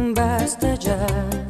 Basta bastacak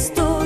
estou.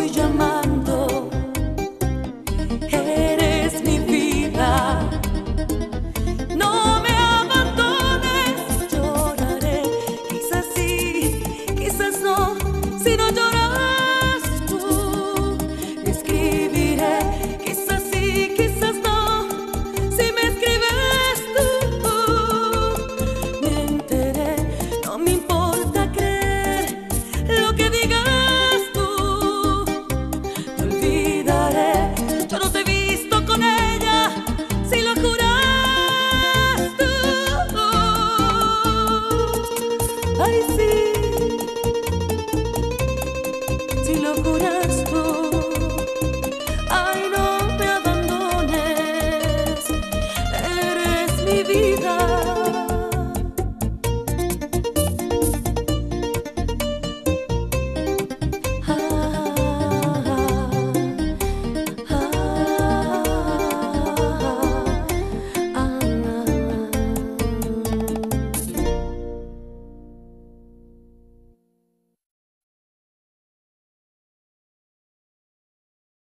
mi vida.